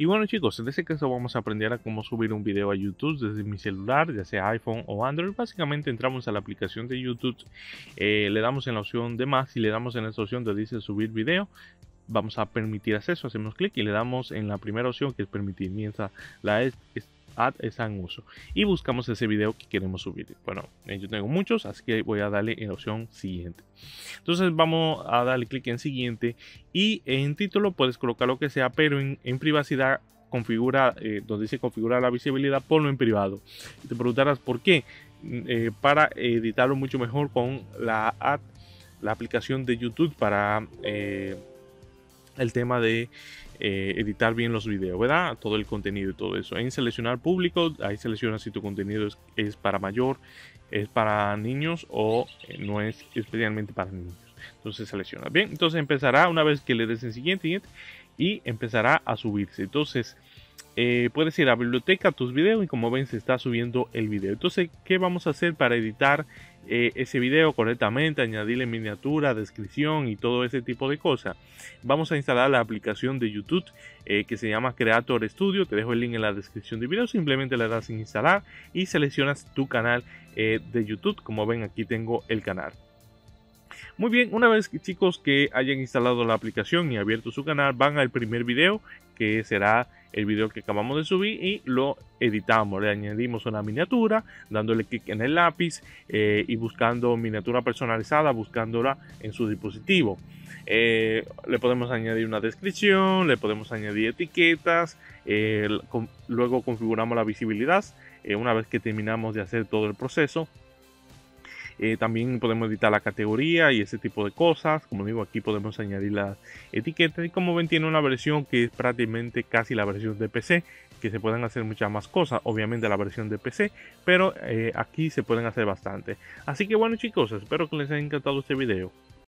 Y bueno chicos, en este caso vamos a aprender a cómo subir un video a YouTube desde mi celular, ya sea iPhone o Android. Básicamente entramos a la aplicación de YouTube, eh, le damos en la opción de más y le damos en esta opción donde dice subir video. Vamos a permitir acceso, hacemos clic y le damos en la primera opción que es permitir mientras la es ad está en uso y buscamos ese video que queremos subir. Bueno, eh, yo tengo muchos, así que voy a darle en la opción siguiente. Entonces vamos a darle clic en siguiente y en título puedes colocar lo que sea, pero en, privacidad configura, eh, donde dice configurar la visibilidad, ponlo en privado. Te preguntarás por qué. Mm, eh, para editarlo mucho mejor con la ad, la aplicación de YouTube para el tema de eh, editar bien los videos, ¿verdad? Todo el contenido y todo eso. En seleccionar público, ahí selecciona si tu contenido es, para mayor, es para niños o eh, no es especialmente para niños. Entonces selecciona. Bien, entonces empezará una vez que le des en siguiente y empezará a subirse. Entonces eh, puedes ir a biblioteca, tus videos y como ven se está subiendo el video. Entonces, ¿qué vamos a hacer para editar eh, ese video correctamente? Añadirle miniatura, descripción y todo ese tipo de cosas. Vamos a instalar la aplicación de YouTube eh, que se llama Creator Studio. Te dejo el link en la descripción del video. Simplemente le das en instalar y seleccionas tu canal de YouTube. Como ven aquí tengo el canal. Muy bien, una vez chicos que hayan instalado la aplicación y abierto su canal, van al primer video que será el video que acabamos de subir y lo editamos. Le añadimos una miniatura, dándole clic en el lápiz eh, y buscando miniatura personalizada, buscándola en su dispositivo. Eh, le podemos añadir una descripción, le podemos añadir etiquetas, eh, luego configuramos la visibilidad. una vez que terminamos de hacer todo el proceso, eh, también podemos editar la categoría y ese tipo de cosas. Como digo, aquí podemos añadir las etiquetas. Y como ven, tiene una versión que es prácticamente casi la versión de PC, que se pueden hacer muchas más cosas. Obviamente la versión de PC, pero eh, aquí se pueden hacer bastante. Así que bueno chicos, espero que les haya encantado este video.